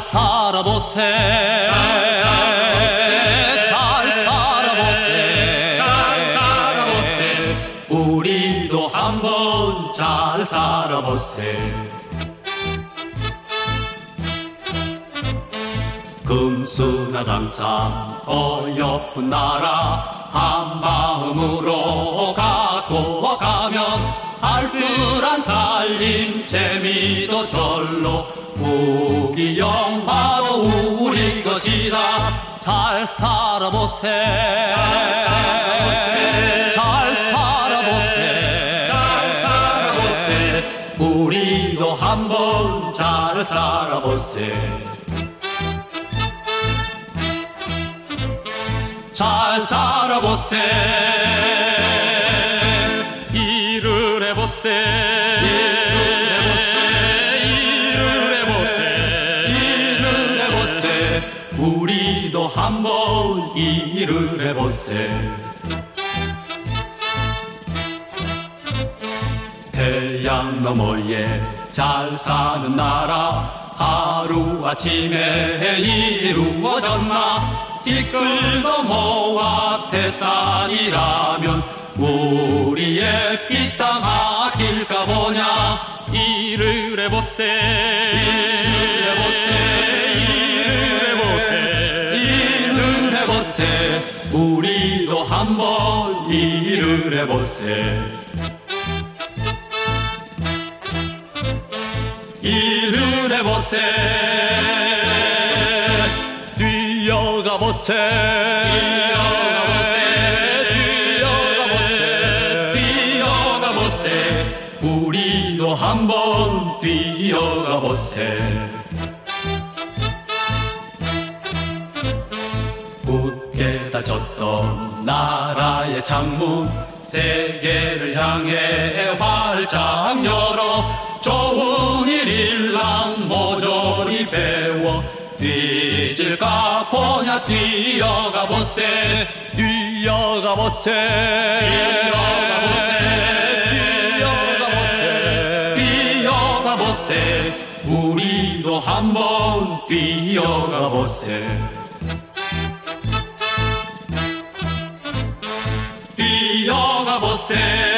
살아보세. 잘 살아보세. 잘 살아보세. 우리도 한번 잘 살아보세. 금수나 당산 어여쁜 나라 한 마음으로 갖고 가면 알뜰한 살림 재미도 절로. 무기 영화도 우리 것이다. 잘 살아보세. 잘 살아보세. 잘 살아보세. 우리도 한번 잘 살아보세. 잘 살아보세. 일을 해보세 우리도 한번 일을 해보세. 태양 너머에 잘 사는 나라 하루아침에 이루어졌나? 티끌 너머와 태산이라면 우리의 피땅 아낄까 보냐? 일을 해보세 한번 일을 해보세. 일을 해보세. 뛰어가보세. 뛰어가보세. 뛰어가보세. 우리도 한번 뛰어가보세 닫혔던 나라의 창문 세계를 향해 활짝 열어 좋은 일 일랑 모조리 배워. 뛰질까 보냐 뛰어가 보세. 뛰어가 보세. 뛰어가 보세. 뛰어가 보세. 뛰어가 보세. 우리도 한번 뛰어가 보세 뛰